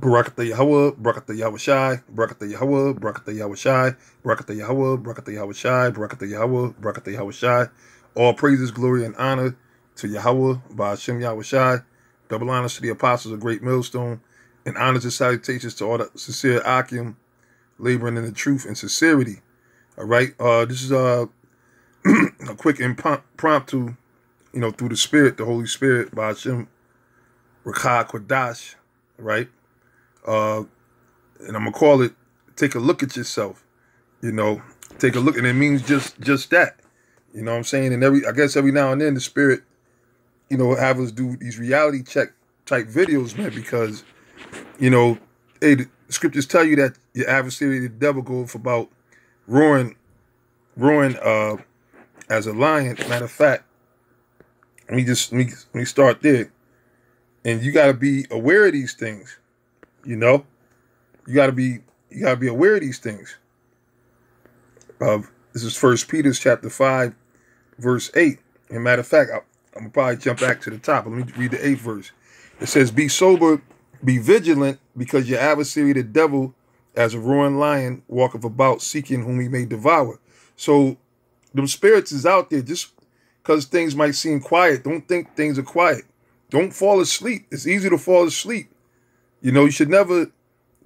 Barakatha Yahweh, Barakatha Yahweh Shai, Barakatha Yahweh, Barakatha Yahweh Shai, Barakatha Yahweh, Barakatha Yahweh Shai, Barakatha Yahweh, Barakatha Yahweh Shai. All praises, glory, and honor to Yahweh by Hashem Yahweh Shai. Double honors to the apostles of Great Millstone, and honors and salutations to all the sincere Akim, laboring in the truth and sincerity. All right, uh, this is uh, a quick impromptu, you know, through the Spirit, the Holy Spirit by Hashem Rakah Kodash, right? Uh, and I'm gonna call it take a look at yourself. You know, take a look, and it means just just that. You know what I'm saying? And every I guess every now and then the spirit, you know, have us do these reality check type videos, man, because you know, hey, the scriptures tell you that your adversary, the devil, go for about roaring, roaring uh as a lion. Matter of fact, let me just let me, let me start there. And you got to be aware of these things. You know, you got to be you got to be aware of these things. Of this is First Peter chapter five, verse eight. And matter of fact, I, I'm gonna probably jump back to the top. Let me read the eighth verse. It says, "Be sober, be vigilant, because your adversary, the devil, as a roaring lion, walketh about seeking whom he may devour." So, them spirits is out there. Just because things might seem quiet, don't think things are quiet. Don't fall asleep. It's easy to fall asleep. You know, you should never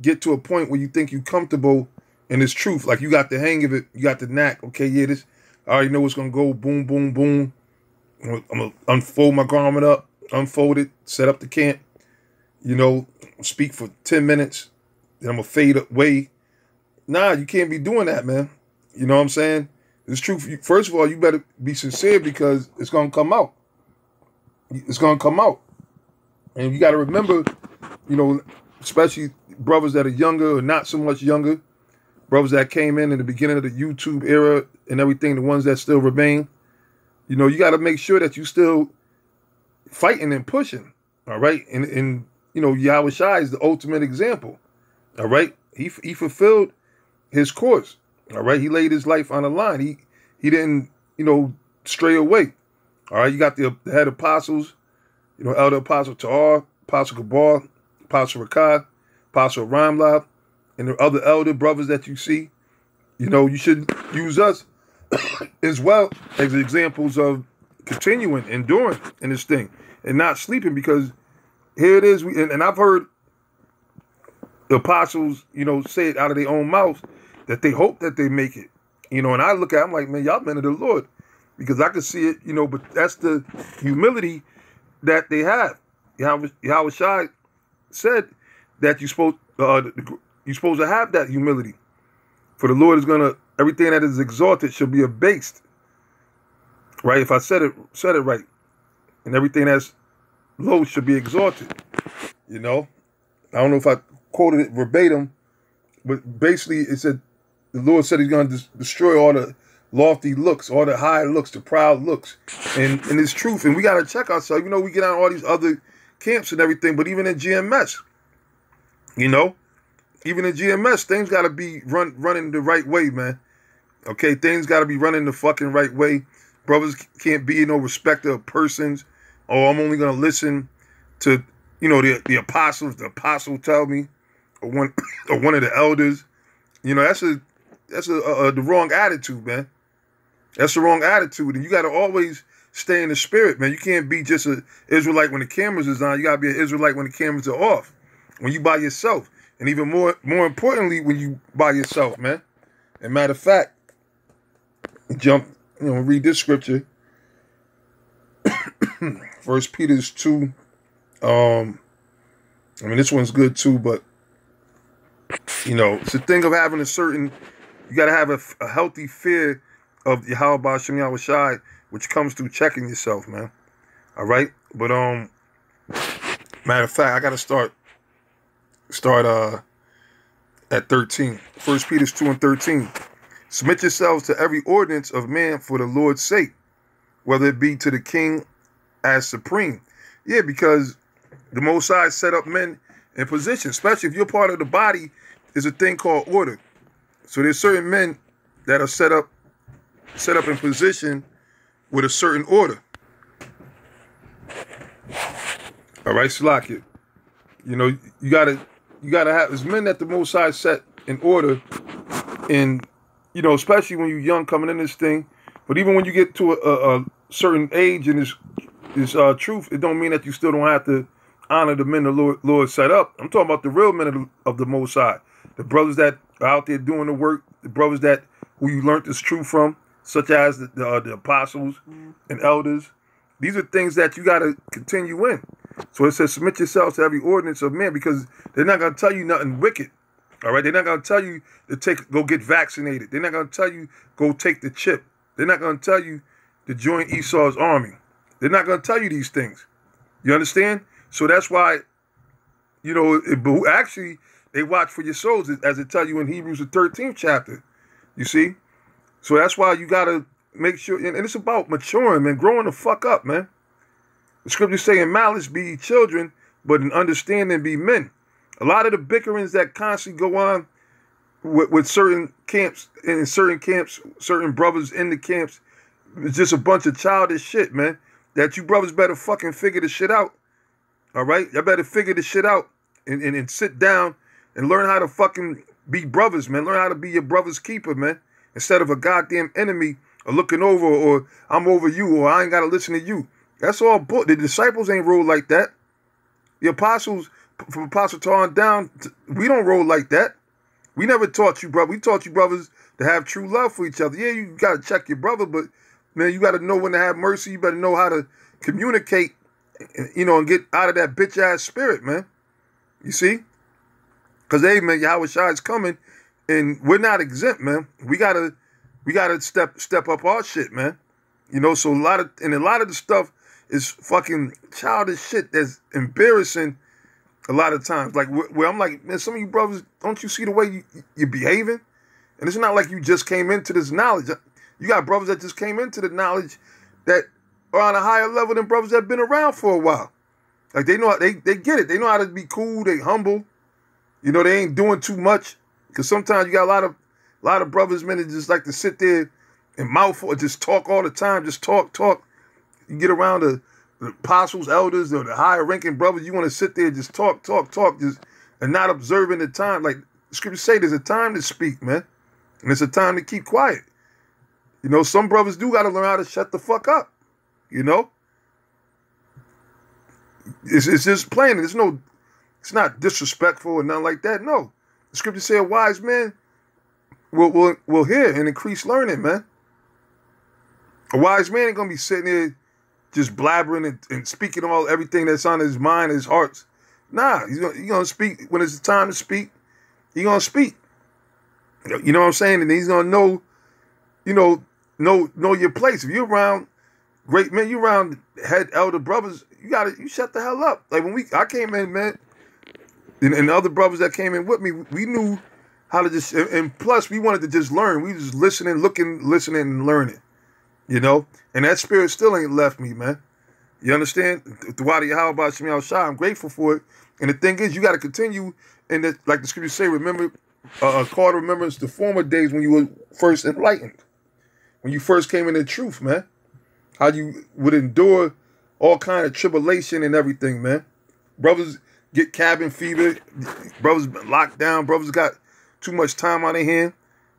get to a point where you think you're comfortable in this truth. Like you got the hang of it, you got the knack. Okay, yeah, this I already know what's gonna go. Boom, boom, boom. I'm gonna unfold my garment up, unfold it, set up the camp. You know, speak for ten minutes, then I'm gonna fade away. Nah, you can't be doing that, man. You know what I'm saying? It's true. First of all, you better be sincere because it's gonna come out. It's gonna come out, and you got to remember you know, especially brothers that are younger or not so much younger, brothers that came in in the beginning of the YouTube era and everything, the ones that still remain, you know, you got to make sure that you still fighting and pushing, all right? And, and you know, Yahweh Shai is the ultimate example, all right? He, he fulfilled his course, all right? He laid his life on the line. He, he didn't, you know, stray away, all right? You got the, the head apostles, you know, Elder Apostle Ta'ar, Apostle Gabar, Apostle Rakad, Apostle Ramlab, and the other elder brothers that you see, you know, you should use us as well as examples of continuing, enduring in this thing, and not sleeping because here it is. We, and, and I've heard the apostles, you know, say it out of their own mouths that they hope that they make it. You know, and I look at, I'm like, man, y'all men of the Lord, because I can see it, you know. But that's the humility that they have. Yahweh Shai said that you supposed uh, you supposed to have that humility. For the Lord is gonna everything that is exalted shall be abased. Right? If I said it said it right, and everything that's low should be exalted. You know, I don't know if I quoted it verbatim, but basically it said the Lord said He's going to destroy all the lofty looks, all the high looks, the proud looks, and and it's truth. And we got to check ourselves. You know, we get on all these other camps and everything, but even in GMS, you know, even in GMS, things got to be run running the right way, man. Okay, things got to be running the fucking right way. Brothers can't be no respecter of persons. Oh, I'm only gonna listen to you know the the apostles. The apostle tell me, or one or one of the elders. You know that's a that's a, a, a the wrong attitude, man. That's the wrong attitude, and you got to always stay in the spirit, man. You can't be just an Israelite when the cameras is on. You gotta be an Israelite when the cameras are off. When you by yourself. And even more more importantly, when you by yourself, man. And matter of fact, jump, you know, read this scripture. First Peter's two. Um, I mean this one's good too, but you know, it's a thing of having a certain you gotta have a, a healthy fear of Yahweh Shem Yahweh Shai which comes through checking yourself, man. All right, but um, matter of fact, I gotta start start uh at 13. First Peter 2 and 13. Submit yourselves to every ordinance of man for the Lord's sake, whether it be to the king as supreme. Yeah, because the Most High set up men in position, especially if you're part of the body, is a thing called order. So there's certain men that are set up set up in position with a certain order. All right, Slakia. You know, you gotta you gotta have as men that the Most High set in order, and you know, especially when you're young coming in this thing. But even when you get to a, a, certain age and this this uh, truth, it don't mean that you still don't have to honor the men the Lord, Lord set up. I'm talking about the real men of the, of the Most High, the brothers that are out there doing the work, the brothers that who you learned this truth from, such as the the, uh, the apostles mm. and elders. These are things that you got to continue in. So it says, submit yourselves to every ordinance of men because they're not going to tell you nothing wicked. All right, they're not going to tell you to take go get vaccinated. They're not going to tell you go take the chip. They're not going to tell you to join Esau's army. They're not going to tell you these things. You understand? So that's why, you know, it, actually they watch for your souls as it tell you in Hebrews the 13th chapter. You see? So that's why you got to make sure, and it's about maturing, man, growing the fuck up, man. The scriptures say in malice be children, but in understanding be men. A lot of the bickerings that constantly go on with, with certain camps, in certain camps, certain brothers in the camps, it's just a bunch of childish shit, man. That you brothers better fucking figure the shit out. All right? Y'all better figure the shit out and, and, and sit down and learn how to fucking be brothers, man. Learn how to be your brother's keeper, man. Instead of a goddamn enemy or looking over or I'm over you or I ain't got to listen to you. That's all book. The disciples ain't roll like that. The apostles, from Apostle Tar down, we don't roll like that. We never taught you, brother. We taught you brothers to have true love for each other. Yeah, you got to check your brother, but man, you got to know when to have mercy. You better know how to communicate, eh, you know, and get out of that bitch ass spirit, man. You see? Because hey, man, Yahweh Shai is coming, and we're not exempt, man. We gotta, we gotta step step up our shit, man. You know, so a lot of and a lot of the stuff is fucking childish shit that's embarrassing a lot of times. Like where I'm like, man, some of you brothers, don't you see the way you, you're behaving? And it's not like you just came into this knowledge. Uh, you got brothers that just came into the knowledge that are on a higher level than brothers that have been around for a while. Like they know they they get it. They know how to be cool. They humble. You know they ain't doing too much. Cause sometimes you got a lot of a lot of brothers, men, that just like to sit there and mouth or just talk all the time. Just talk, talk. You get around the, the apostles, elders, or the higher ranking brothers, you want to sit there just talk, talk, talk, just and not observing the time. Like the scriptures say, there's a time to speak, man. And it's a time to keep quiet. You know, some brothers do got to learn how to shut the fuck up. You know? It's, it's just plain. There's no, it's not disrespectful or nothing like that. No. The scripture say a wise man will, will, will hear and increase learning, man. A wise man ain't going to be sitting there just blabbering and, and, speaking all everything that's on his mind, his heart. Nah, he's gonna, he's gonna speak when it's the time to speak. He's gonna speak. You know what I'm saying? And he's gonna know, you know, know know your place. If you're around great men, you around head elder brothers, you gotta you shut the hell up. Like when we I came in, man, and, and other brothers that came in with me, we knew how to just and plus we wanted to just learn. We just listening, looking, listening, and learning. You know? And that spirit still ain't left me, man. You understand? The how about Shemiel Shah, I'm grateful for it. And the thing is, you got to continue. And like the scriptures say, remember, uh, call to remembrance the former days when you were first enlightened, when you first came into truth, man. How you would endure all kind of tribulation and everything, man. Brothers get cabin fever. Brothers locked down. Brothers got too much time on their hand.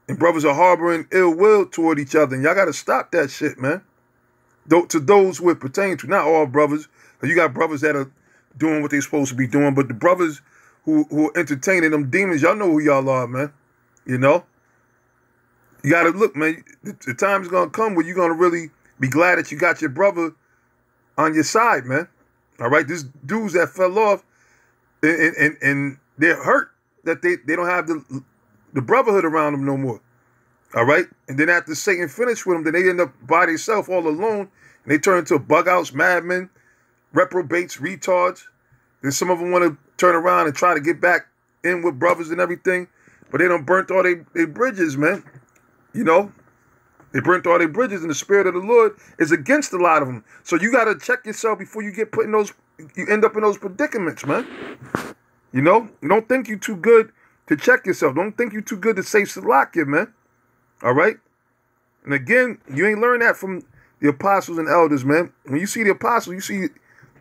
And brothers are harboring ill will toward each other. And y'all got to stop that shit, man. To those who it pertains to, not all brothers. You got brothers that are doing what they're supposed to be doing, but the brothers who, who are entertaining them demons, y'all know who y'all are, man. You know? You got to look, man. The, the time's going to come where you're going to really be glad that you got your brother on your side, man. All right? These dudes that fell off and, and, and they're hurt that they, they don't have the the brotherhood around them no more. All right? And then after Satan finished with them, then they end up by themselves all alone. And they turn into bug outs, madmen, reprobates, retards. Then some of them want to turn around and try to get back in with brothers and everything. But they don't burnt all their bridges, man. You know? They burnt all their bridges, and the spirit of the Lord is against a lot of them. So you got to check yourself before you get put in those, you end up in those predicaments, man. You know? You don't think you're too good to check yourself. Don't think you're too good to say Salakia, man. All right? And again, you ain't learned that from the apostles and elders, man. When you see the apostles, you see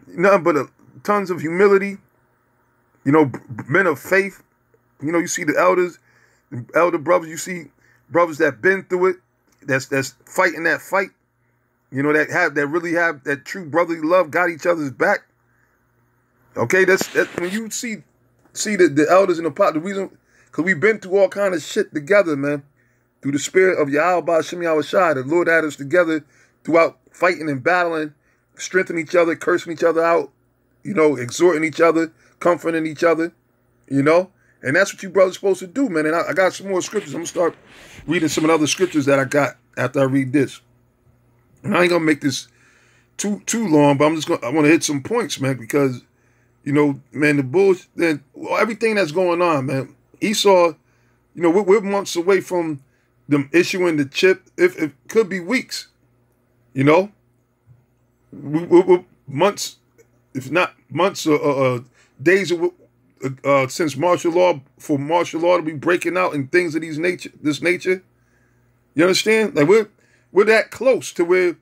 nothing but a, tons of humility, you know, men of faith. You know, you see the elders, the elder brothers. You see brothers that been through it, that's that's fighting that fight. You know, that have that really have that true brotherly love, got each other's back. Okay, that's that when you see see the, the elders in the pot, the reason because we've been through all kind of shit together, man. Through the spirit of Yahweh Shem Shai, the Lord had us together throughout fighting and battling, strengthening each other, cursing each other out, you know, exhorting each other, comforting each other, you know. And that's what you brothers supposed to do, man. And I, I got some more scriptures. I'm gonna start reading some of the other scriptures that I got after I read this. And I ain't gonna make this too too long, but I'm just gonna I want to hit some points, man, because you know, man, the Bulls, then everything that's going on, man. Esau, you know, we're, we're months away from them issuing the chip. If it could be weeks, you know, we, are months, if not months or uh, uh, days of, uh, since martial law for martial law to be breaking out and things of these nature, this nature. You understand? Like we're we're that close to where,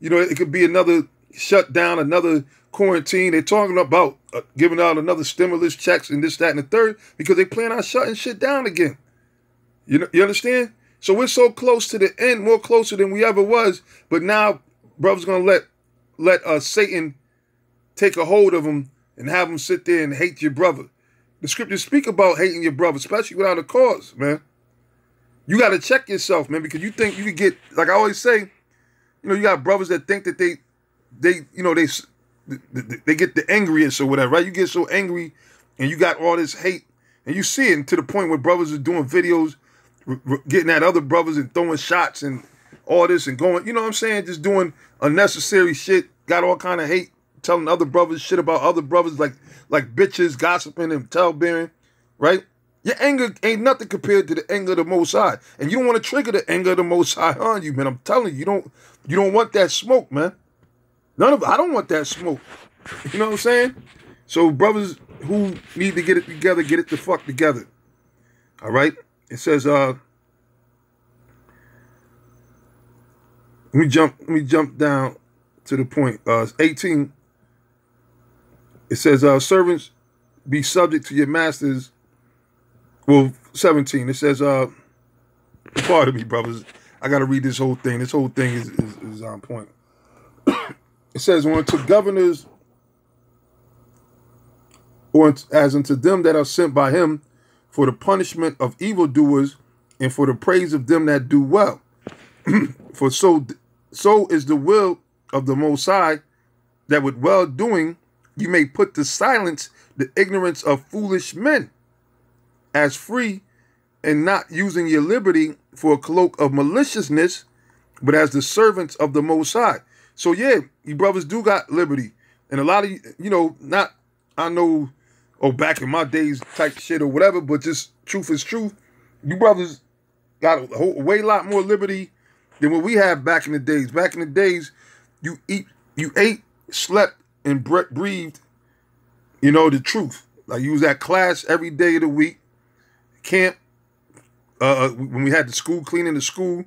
you know, it could be another shutdown, another quarantine. They're talking about uh, giving out another stimulus checks and this, that, and the third because they plan on shutting shit down again. You know, you understand? So we're so close to the end, more closer than we ever was. But now, brother's gonna let let uh, Satan take a hold of him and have him sit there and hate your brother. The scriptures speak about hating your brother, especially without a cause, man. You got to check yourself, man, because you think you could get, like I always say, you know, you got brothers that think that they, they, you know, they, they get the angriest or whatever, right? You get so angry and you got all this hate and you see it to the point where brothers are doing videos, getting at other brothers and throwing shots and all this and going, you know what I'm saying? Just doing unnecessary shit, got all kind of hate, telling other brothers shit about other brothers like like bitches, gossiping and talebearing, right? Your anger ain't nothing compared to the anger of the Most High, and you don't want to trigger the anger of the Most High on you, man. I'm telling you, you don't you don't want that smoke, man. None of I don't want that smoke. You know what I'm saying? So brothers who need to get it together, get it the fuck together. All right. It says, uh, let me jump. Let me jump down to the point. Uh, 18 it says, uh, servants, be subject to your masters. Well, 17. It says, uh, pardon me, brothers. I got to read this whole thing. This whole thing is, is, is on point. it says, when to governors, or as unto them that are sent by him, for the punishment of evildoers, and for the praise of them that do well. for so so is the will of the Most High, that with well doing you may put to silence the ignorance of foolish men as free and not using your liberty for a cloak of maliciousness, but as the servants of the Most High. So yeah, you brothers do got liberty. And a lot of, you know, not, I know, oh, back in my days type shit or whatever, but just truth is truth. You brothers got a, whole, a way lot more liberty than what we have back in the days. Back in the days, you eat, you ate, slept, and breathed, you know, the truth. Like you was at class every day of the week, camp, uh, uh when we had the school cleaning the school.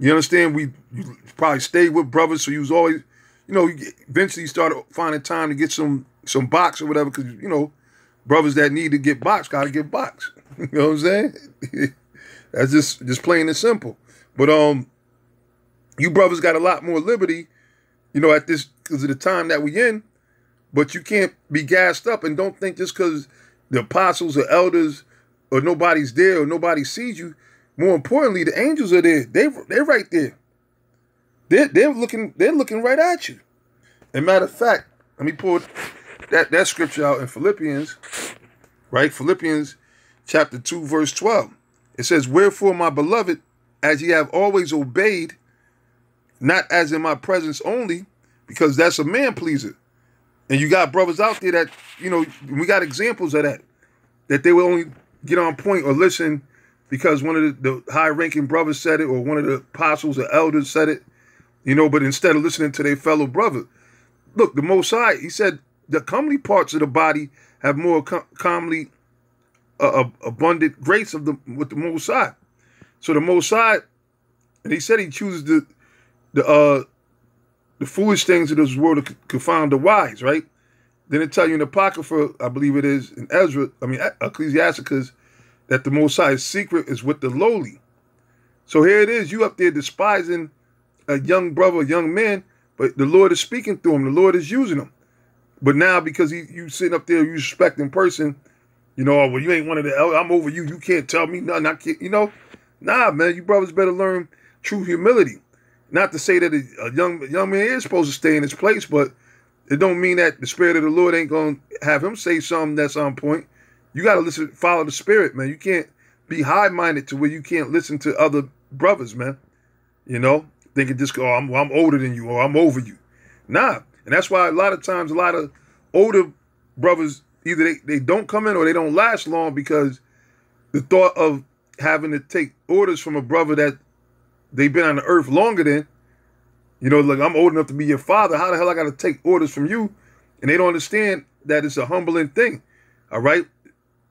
You understand? We you probably stayed with brothers, so you was always, you know, eventually started finding time to get some some box or whatever, because you know, brothers that need to get box got to get box. you know what I'm saying? That's just just plain and simple. But um, you brothers got a lot more liberty you know, at this because of the time that we in. But you can't be gassed up and don't think just because the apostles or elders or nobody's there or nobody sees you. More importantly, the angels are there. They they're right there. They're they're looking they're looking right at you. And matter of fact, let me pull that that scripture out in Philippians, right? Philippians chapter two verse twelve. It says, "Wherefore, my beloved, as ye have always obeyed, not as in my presence only, because that's a man pleaser. And you got brothers out there that, you know, we got examples of that, that they will only get on point or listen because one of the, the high ranking brothers said it or one of the apostles or elders said it, you know, but instead of listening to their fellow brother. Look, the Most High, he said, the comely parts of the body have more com comely, uh, abundant grace of the with the Most High. So the Most High, and he said he chooses the the uh the foolish things of this world to confound the wise, right? Then it tell you in the Apocrypha, I believe it is, in Ezra, I mean Ecclesiasticus, that the Most High's secret is with the lowly. So here it is, you up there despising a young brother, a young man, but the Lord is speaking through him. The Lord is using him. But now because he, you sitting up there, you respecting person, you know, oh, well, you ain't one of the, oh, I'm over you. You can't tell me nothing. I can't, you know, nah, man, you brothers better learn true humility. Not to say that a, a young young man is supposed to stay in his place, but it don't mean that the spirit of the Lord ain't gonna have him say something that's on point. You got to listen, follow the spirit, man. You can't be high minded to where you can't listen to other brothers, man. You know, thinking just oh I'm I'm older than you or I'm over you. Nah, and that's why a lot of times a lot of older brothers either they, they don't come in or they don't last long because the thought of having to take orders from a brother that they've been on the earth longer than, you know, like I'm old enough to be your father. How the hell I got to take orders from you? And they don't understand that it's a humbling thing. All right,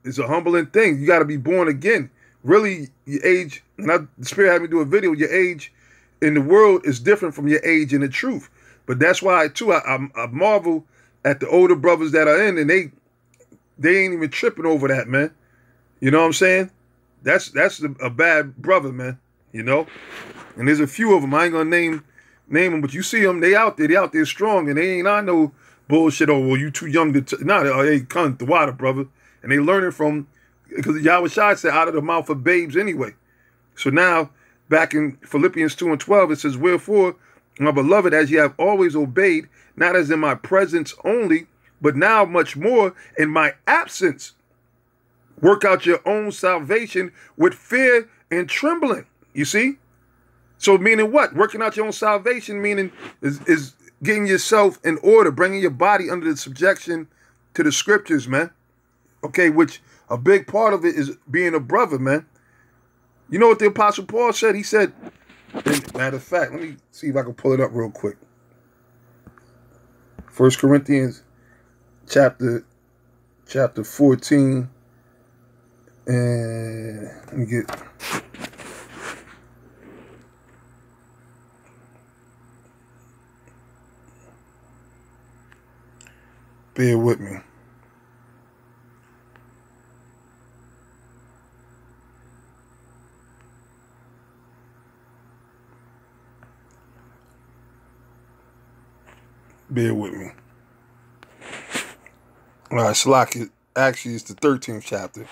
it's a humbling thing. You got to be born again. Really, your age, and I, the Spirit had me do a video. Your age in the world is different from your age in the truth. But that's why too I, I, I marvel at the older brothers that are in, and they they ain't even tripping over that, man. You know what I'm saying? That's that's a bad brother, man. You know, and there's a few of them. I ain't gonna name name them, but you see them. They out there. They out there strong, and they ain't on no bullshit. Oh, well, you too young to. T-. Nah, they oh, cunt the water, brother, and they learning from because Yahweh Shai said out of the mouth of babes anyway. So now, back in Philippians 2 and 12, it says, Wherefore, my beloved, as ye have always obeyed, not as in my presence only, but now much more in my absence. Work out your own salvation with fear and trembling. You see? So meaning what? Working out your own salvation meaning is, is getting yourself in order, bringing your body under the subjection to the scriptures, man. Okay, which a big part of it is being a brother, man. You know what the Apostle Paul said? He said, matter of fact, let me see if I can pull it up real quick. First Corinthians chapter chapter 14 and let me get bear with me bear with me all right, Shalak, actually, it's the 13th chapter.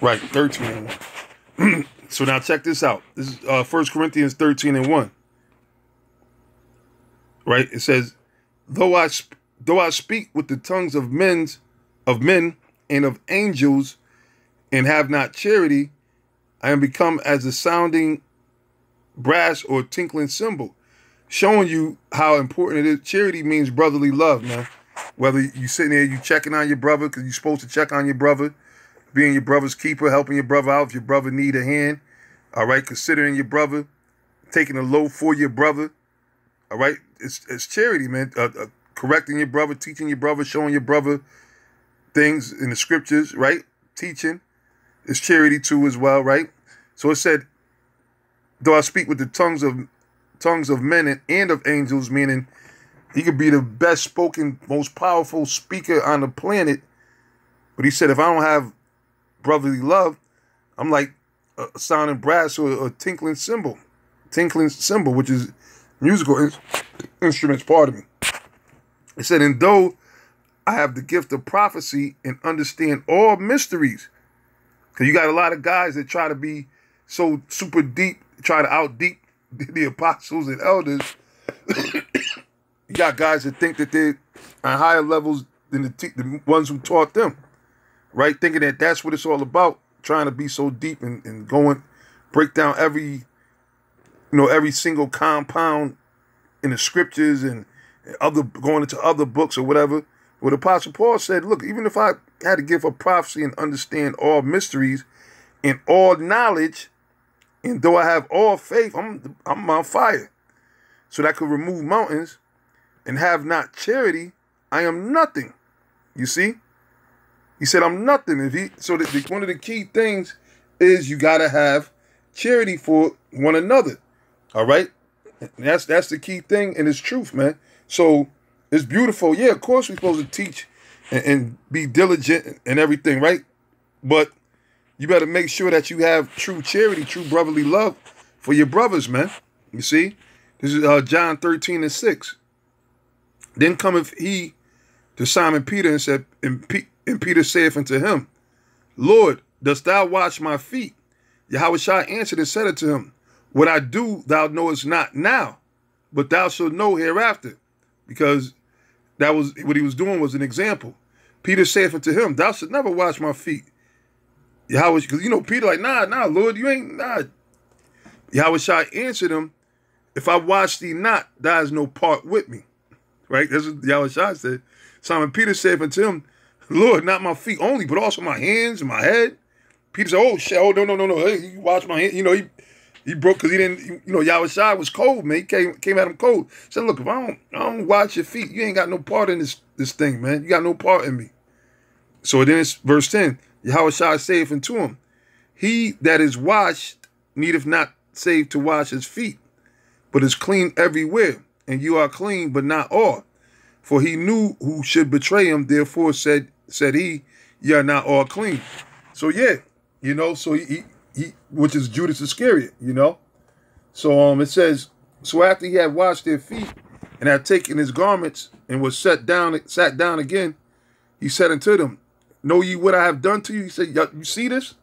Right, 13 so now check this out. This is uh, 1 Corinthians 13 and 1. Right? It says, though I though I speak with the tongues of men's of men and of angels and have not charity, I am become as a sounding brass or tinkling cymbal, showing you how important it is. Charity means brotherly love, man. Whether you sitting there, you checking on your brother because you're supposed to check on your brother, being your brother's keeper, helping your brother out if your brother need a hand. All right, considering your brother, taking a load for your brother. All right, it's it's charity, man. Uh, uh, correcting your brother, teaching your brother, showing your brother things in the scriptures, right? Teaching is charity too as well, right? So it said, though I speak with the tongues of tongues of men and of angels, meaning he could be the best spoken, most powerful speaker on the planet. But he said, if I don't have brotherly love, I'm like a sounding brass or a tinkling cymbal. Tinkling cymbal, which is musical in- instruments, pardon me. He said, and though I have the gift of prophecy and understand all mysteries, because you got a lot of guys that try to be so super deep, try to out deep the apostles and elders you got guys that think that they're on higher levels than the, t- the ones who taught them, right? Thinking that that's what it's all about, trying to be so deep and, and going, break down every, you know, every single compound in the scriptures and other going into other books or whatever. What Apostle Paul said, look, even if I had to give a prophecy and understand all mysteries and all knowledge, and though I have all faith, I'm I'm on fire. So that could remove mountains and have not charity, I am nothing. You see? He said, I'm nothing. If he so the, one of the key things is you gotta have charity for one another. All right? And that's that's the key thing, and it's truth, man. So it's beautiful. Yeah, of course we're supposed to teach and, and be diligent and everything, right? But you better make sure that you have true charity, true brotherly love for your brothers, man. You see? This is uh, John 13 and 6. Then cometh he to Simon Peter and said, and, and Peter saith unto him, Lord, dost thou wash my feet? Yahushua answered and said unto him, What I do thou knowest not now, but thou shalt know hereafter. Because that was what he was doing was an example. Peter saith unto him, Thou shalt never wash my feet. Yahweh, because you know, Peter like, nah, nah, Lord, you ain't nah. Yahweh answered him, If I wash thee not, thou has no part with me. Right? That's what Yahweh said. Simon Peter said unto him, Lord, not my feet only, but also my hands and my head. Peter said, Oh shit, oh no, no, no, no. Hey, you wash my hand. You know, he he broke because he didn't, you know, Yahweh was cold, man. He came came at him cold. Said, look, if I don't I don't wash your feet, you ain't got no part in this this thing, man. You got no part in me. So then it's verse 10. Yahweh saith unto him, He that is washed needeth not save to wash his feet, but is clean everywhere. And you are clean, but not all. For he knew who should betray him, therefore said said he, Ye are not all clean. So yeah, you know, so he, he which is Judas Iscariot, you know. So um it says, so after he had washed their feet and had taken his garments and was set down, sat down again, he said unto them, Know ye what I have done to you? He said, You see this?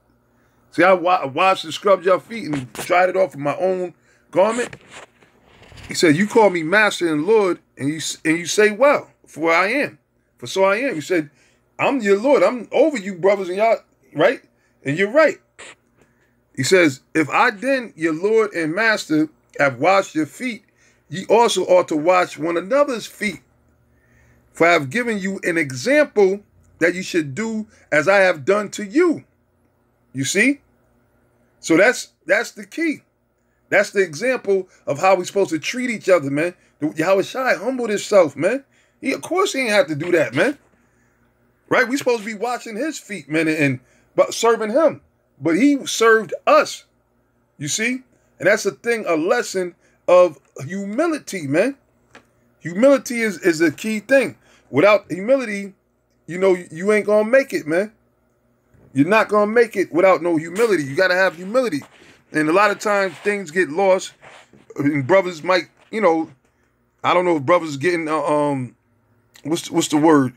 See, I washed and scrubbed your feet and dried it off with my own garment. He said, You call me master and Lord, and you and you say, Well, for I am. For so I am. He said, I'm your Lord. I'm over you, brothers, and y'all, right? And you're right. He says, If I then, your Lord and Master, have washed your feet, ye also ought to wash one another's feet. For I have given you an example that you should do as I have done to you. You see? So that's that's the key. That's the example of how we're supposed to treat each other, man. How Shai humbled himself, man. He, of course, he ain't have to do that, man. Right? We supposed to be watching his feet, man, and, and but serving him. But he served us. You see? And that's a thing, a lesson of humility, man. Humility is, is a key thing. Without humility, you know, you ain't gonna make it, man. You're not gonna make it without no humility. You gotta have humility. And a lot of times things get lost. And brothers might, you know, I don't know if brothers getting uh, um what's what's the word?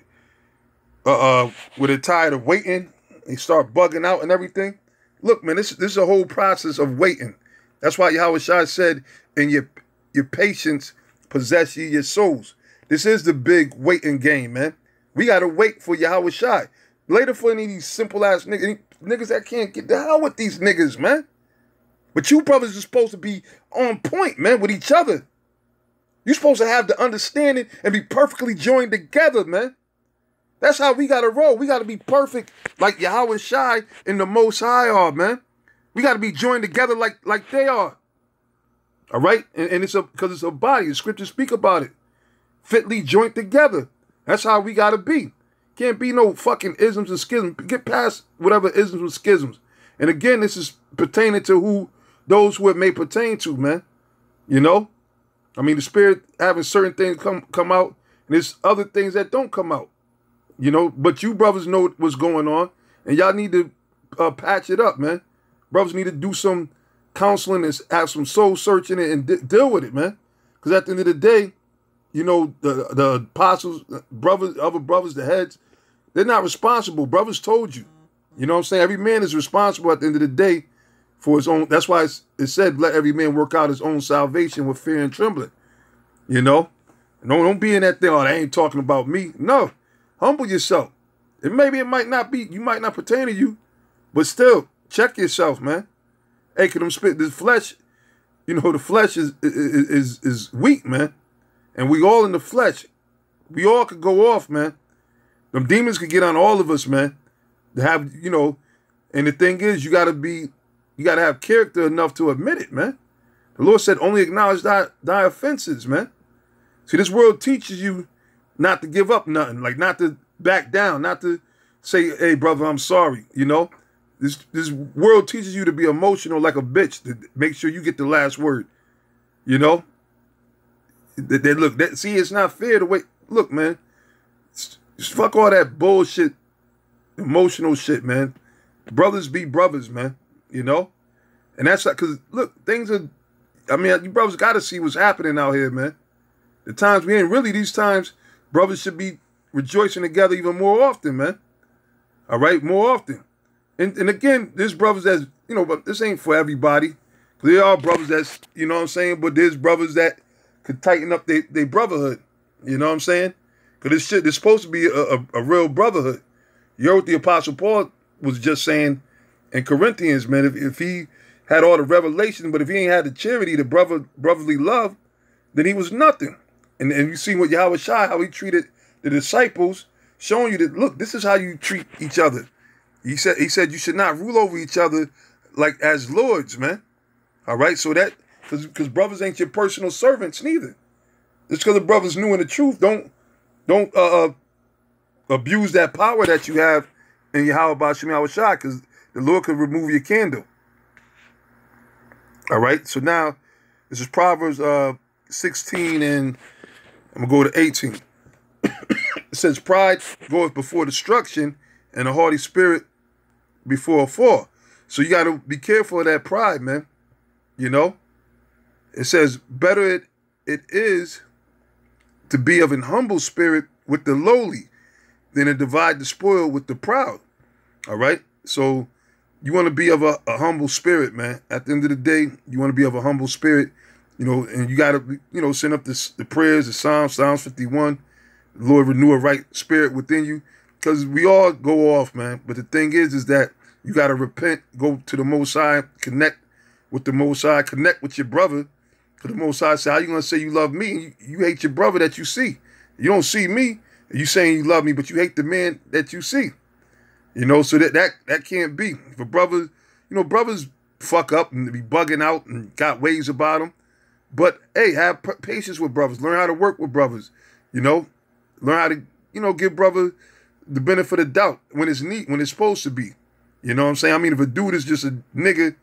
Uh uh with they tired of waiting, they start bugging out and everything. Look, man, this this is a whole process of waiting. That's why Yahweh Shai said, in your your patience possess ye your souls. This is the big waiting game, man. We gotta wait for Yahweh Shai. Later for any of these simple ass niggas, niggas that can't get the hell with these niggas, man. But you brothers are supposed to be on point, man, with each other. You're supposed to have the understanding and be perfectly joined together, man. That's how we gotta roll. We gotta be perfect like Yahweh Shai and the Most High are, man. We gotta be joined together like like they are. All right, and, and it's a because it's a body. The scriptures speak about it. Fitly joined together. That's how we gotta be. Can't be no fucking isms and schisms. Get past whatever isms and schisms. And again, this is pertaining to who those who it may pertain to, man. You know? I mean, the spirit having certain things come come out, and there's other things that don't come out. You know, but you brothers know what's going on, and y'all need to uh, patch it up, man. Brothers need to do some counseling and have some soul searching and deal with it, man. Because at the end of the day, you know, the the apostles, brothers, other brothers, the heads, they're not responsible. Brothers told you. You know what I'm saying? Every man is responsible at the end of the day for his own. That's why it said, let every man work out his own salvation with fear and trembling. You know? No, don't be in that thing, oh, they ain't talking about me. No. Humble yourself. And maybe it might not be, you might not pertain to you, but still, check yourself, man. Hey, them spit this flesh, you know, the flesh is is is, is weak, man. And we all in the flesh. We all could go off, man. Them demons could get on all of us, man. To have, you know, and the thing is, you gotta be, you gotta have character enough to admit it, man. The Lord said, only acknowledge thy, thy offenses, man. See, this world teaches you not to give up nothing, like not to back down, not to say, hey, brother, I'm sorry, you know? This this world teaches you to be emotional like a bitch, to make sure you get the last word, you know? They, they look, that see, it's not fair to wait. Look, man, Just fuck all that bullshit, emotional shit, man. Brothers be brothers, man. You know? And that's because look, things are, I mean, you brothers got to see what's happening out here, man. The times we ain't really these times, brothers should be rejoicing together even more often, man. All right, more often. And and again, there's brothers that's, you know, but this ain't for everybody. There are brothers that's, you know what I'm saying, but there's brothers that could tighten up their they brotherhood. You know what I'm saying? Because this shit, it's supposed to be a, a, a real brotherhood. You heard what the Apostle Paul was just saying in Corinthians, man. If, if he had all the revelation, but if he ain't had the charity, the brother brotherly love, then he was nothing. And, and you see what Yahweh Shai, how he treated the disciples, showing you that look, this is how you treat each other. He said he said you should not rule over each other like as lords, man. All right, so that because brothers ain't your personal servants neither. Just because the brothers knew in the truth, don't don't uh, uh, abuse that power that you have in Yahweh Shem Shai, because the Lord could remove your candle. All right, so now this is Proverbs uh, 16 and I'm gonna go to 18. it says, Pride goeth before destruction, and a haughty spirit before a fall. So you gotta be careful of that pride, man. You know? It says, Better it, it is to be of an humble spirit with the lowly than to divide the spoil with the proud. All right? So you want to be of a, a, humble spirit, man. At the end of the day, you want to be of a humble spirit, you know, and you got to, you know, send up the, the prayers, the Psalms, Psalms 51. Lord, renew a right spirit within you. Because we all go off, man. But the thing is, is that you got to repent, go to the Most High, connect with the Most High, connect with your brother, for the Most High say, how you going to say you love me? You, you, hate your brother that you see. You don't see me. You saying you love me, but you hate the man that you see. You know, so that that that can't be. For brothers, you know, brothers fuck up and be bugging out and got ways about them. But hey, have patience with brothers. Learn how to work with brothers. You know, learn how to you know give brother the benefit of doubt when it's neat, when it's supposed to be. You know what I'm saying? I mean, if a dude is just a nigga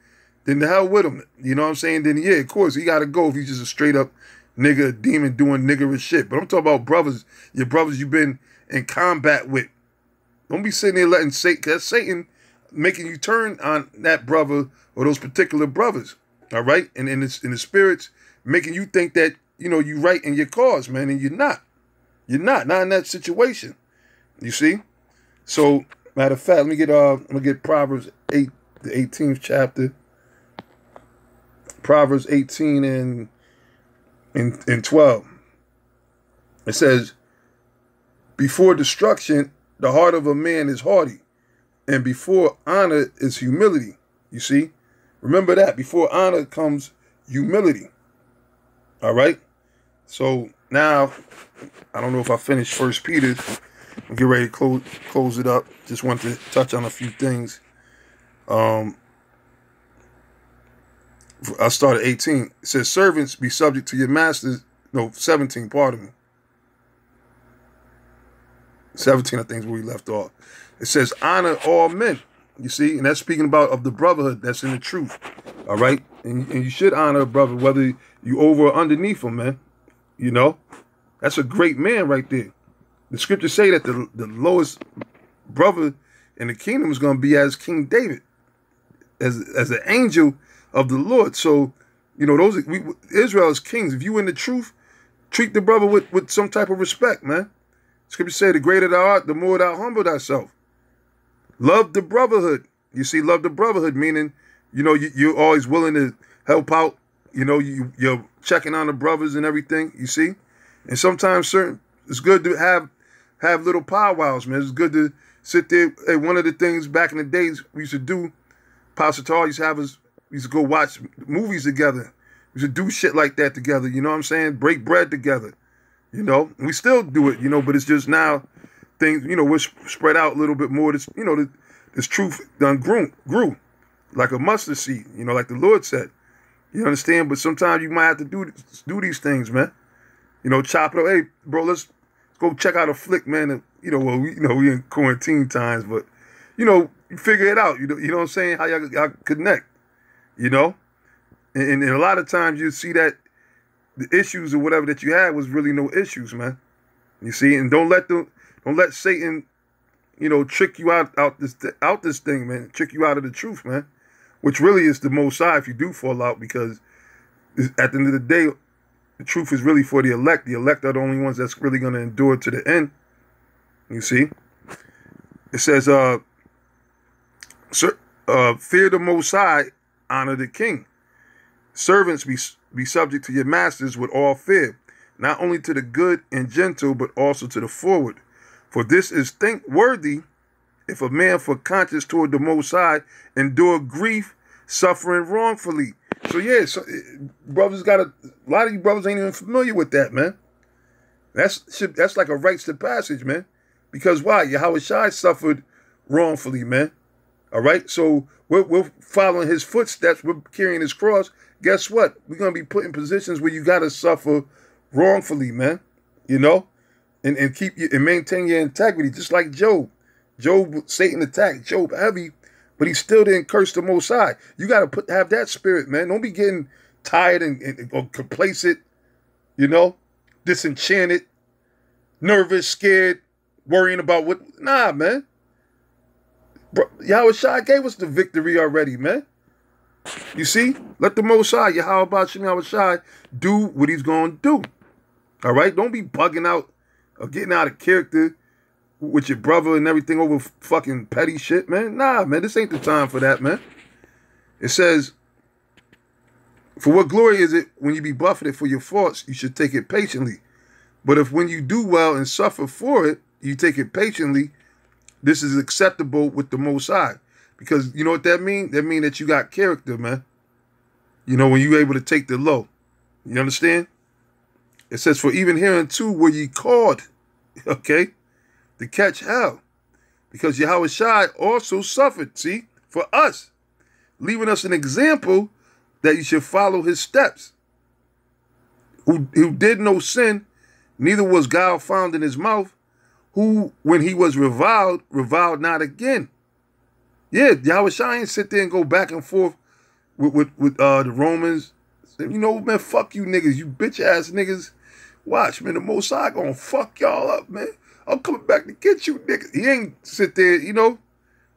then the hell with him. You know what I'm saying? Then yeah, of course he got to go if he's just a straight up nigga demon doing niggerish shit. But I'm talking about brothers, your brothers you've been in combat with. Don't be sitting there letting Satan, Satan making you turn on that brother or those particular brothers. All right, and in the, in the spirits making you think that you know you right in your cause, man, and you're not. You're not. Not in that situation. You see. So matter of fact, let me get uh, I'm gonna get Proverbs eight, the 18th chapter. Proverbs 18 and, and, and 12. It says, Before destruction, the heart of a man is haughty, and before honor is humility. You see? Remember that. Before honor comes humility. All right? So now, I don't know if I finished First Peter. I'll get ready to close, close it up. Just want to touch on a few things. Um, I started 18. It says, servants be subject to your masters. No, 17, pardon me. 17, I think, is where we left off. It says, honor all men. You see, and that's speaking about of the brotherhood that's in the truth. All right? And, and you should honor a brother, whether you over or underneath him, man. You know? That's a great man right there. The scriptures say that the, the lowest brother in the kingdom is going to be as King David, as, as an angel of the Lord. So, you know, those we, Israel is kings. If you in the truth, treat the brother with, with some type of respect, man. Scripture say, the greater thou art, the more thou humble thyself. Love the brotherhood. You see, love the brotherhood, meaning, you know, you, you're always willing to help out. You know, you, you're checking on the brothers and everything, you see? And sometimes certain it's good to have have little powwows, man. It's good to sit there. Hey, one of the things back in the days we used to do, Pastor Tar used to have us we used to go watch movies together. We used to do shit like that together. You know what I'm saying? Break bread together. You know, we still do it. You know, but it's just now things. You know, we're spread out a little bit more. This, you know, this truth done grew, grew like a mustard seed. You know, like the Lord said. You understand? But sometimes you might have to do do these things, man. You know, chop it up. Hey, bro, let's go check out a flick, man. And, you know, well, we, you know, we in quarantine times, but you know, figure it out. You know, you know what I'm saying? How y'all, y'all connect you know? And, and, a lot of times you see that the issues or whatever that you had was really no issues, man. You see, and don't let the Don't let Satan, you know, trick you out out this out this thing, man. Trick you out of the truth, man. Which really is the most high if you do fall out, because at the end of the day, the truth is really for the elect. The elect are the only ones that's really going to endure to the end. You see, it says, uh, sir, uh, fear the Most High, honor the King. Servants be be subject to your masters with all fear, not only to the good and gentle, but also to the forward. For this is think worthy if a man for conscience toward the Most High endure grief, suffering wrongfully. So yeah, so, eh, brothers got a, a lot of you brothers ain't even familiar with that, man. That's that's like a rites to passage, man. Because why? Yahweh Shai suffered wrongfully, man. All right, so we're, we're following his footsteps. We're carrying his cross. Guess what? We're gonna be put in positions where you gotta suffer wrongfully, man. You know, and and keep you and maintain your integrity, just like Job. Job, Satan attacked Job heavy, but he still didn't curse the Most High. You gotta put have that spirit, man. Don't be getting tired and, and or complacent. You know, disenchanted, nervous, scared, worrying about what. Nah, man. Bro, Yahweh Shai gave us the victory already, man. You see? Let the Most High, Yahweh Bashim Yahweh Shai, do what he's going to do. All right? Don't be bugging out or getting out of character with your brother and everything over fucking petty shit, man. Nah, man, this ain't the time for that, man. It says, For what glory is it when you be buffeted for your faults, you should take it patiently. But if when you do well and suffer for it, you take it patiently, this is acceptable with the Most High. Because you know what that mean? That mean that you got character, man. You know, when you able to take the low. You understand? It says, for even herein too were ye called, okay, to catch hell. Because Yahweh Shai also suffered, see, for us, leaving us an example that you should follow his steps. Who, who did no sin, neither was guile found in his mouth, who, when he was reviled, reviled not again. Yeah, Yahweh Shai sit there and go back and forth with, with, with uh, the Romans. You know, man, fuck you niggas, you bitch ass niggas. Watch, man, the Most High gonna fuck y'all up, man. I'm coming back to get you, niggas. He ain't sit there, you know.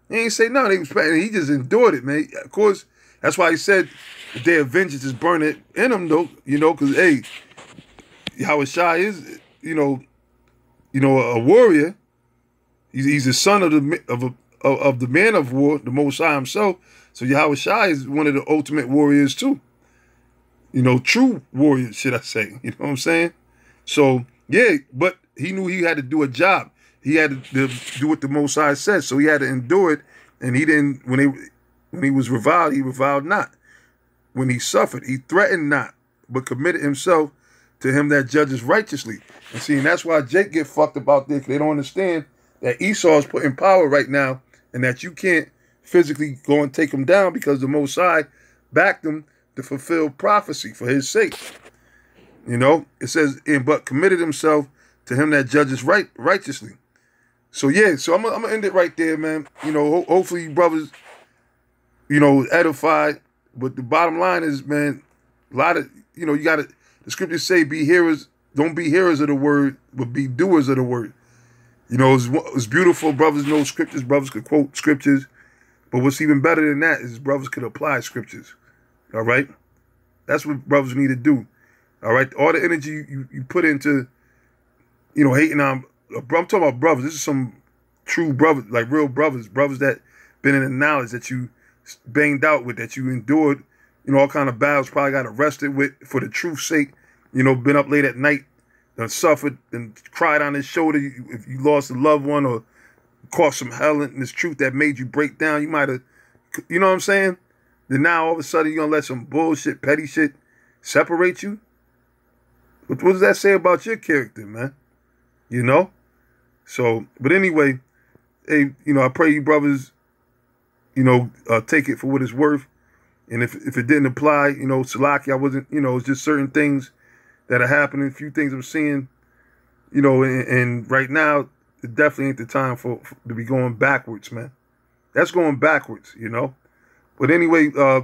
He ain't say nothing. He, was, he just endured it, man. Of course, that's why he said the day of vengeance is burning in him, though. You know, because hey, Yahweh Shai is, you know, you know, a, a warrior. He's, he's the son of the of a of, of the man of war, the Most High himself. So Yahweh Shai is one of the ultimate warriors too. You know, true warriors, should I say. You know what I'm saying? So, yeah, but he knew he had to do a job. He had to do what the Most High said. So he had to endure it. And he didn't, when he, when he was reviled, he reviled not. When he suffered, he threatened not, but committed himself to him that judges righteously. And see, and that's why Jake get fucked about this. They don't understand that Esau is put in power right now and that you can't physically go and take him down because the Most High backed him to fulfill prophecy for his sake. You know, it says, and but committed himself to him that judges right righteously. So yeah, so I'm, I'm gonna end it right there, man. You know, ho hopefully brothers, you know, edified. But the bottom line is, man, a lot of you know, you gotta the scriptures say be hearers, don't be hearers of the word, but be doers of the word. You know, it's, it's beautiful. Brothers know scriptures. Brothers could quote scriptures. But what's even better than that is brothers could apply scriptures. All right? That's what brothers need to do. All right? All the energy you, you put into, you know, hating on, I'm talking about brothers. This is some true brothers, like real brothers, brothers that been in the knowledge that you banged out with, that you endured, you know, all kind of battles, probably got arrested with for the truth's sake, you know, been up late at night and suffered and cried on his shoulder if you lost a loved one or caught some hell in this truth that made you break down. You might have, you know what I'm saying? Then now all of a sudden you're going to let some bullshit, petty shit separate you? What, what does that say about your character, man? You know? So, but anyway, hey, you know, I pray you brothers, you know, uh, take it for what it's worth. And if if it didn't apply, you know, Salaki, I wasn't, you know, it's just certain things that are happening, a few things I'm seeing, you know, and, and right now, it definitely ain't the time for, for, to be going backwards, man. That's going backwards, you know. But anyway, uh,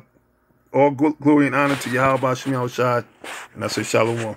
all glory and honor to Yahweh Shai, and I say Shalom.